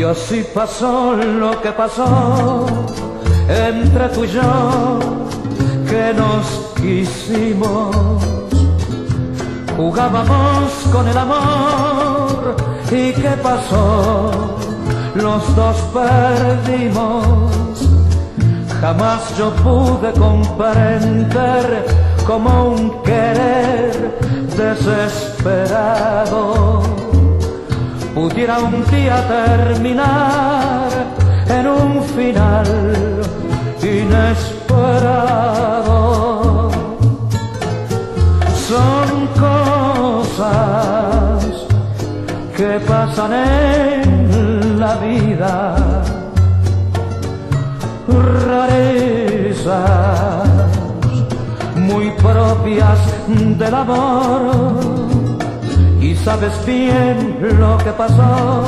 Y así pasó lo que pasó entre tú y yo, que nos quisimos. Jugábamos con el amor y qué pasó, los dos perdimos. Jamás yo pude comprender como un querer desesperado pudiera un día terminar en un final inesperado. Son cosas que pasan en la vida, rarezas muy propias del amor sabes bien lo que pasó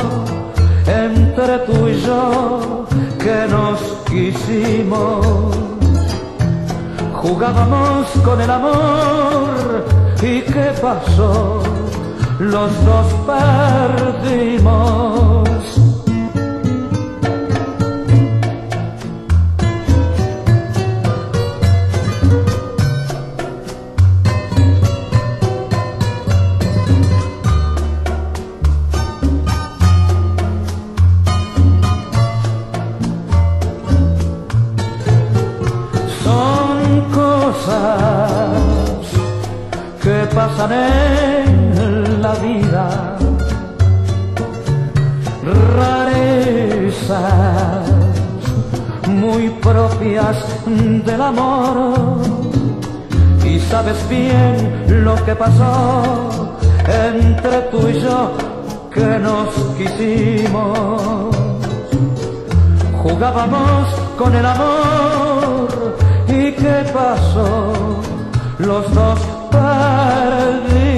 entre tú y yo que nos quisimos. Jugábamos con el amor y qué pasó, los dos perdimos. Que pasan en la vida, rarezas muy propias del amor. Y sabes bien lo que pasó entre tú y yo que nos quisimos. Jugábamos con el amor ¿Y qué pasó? Los dos perdimos.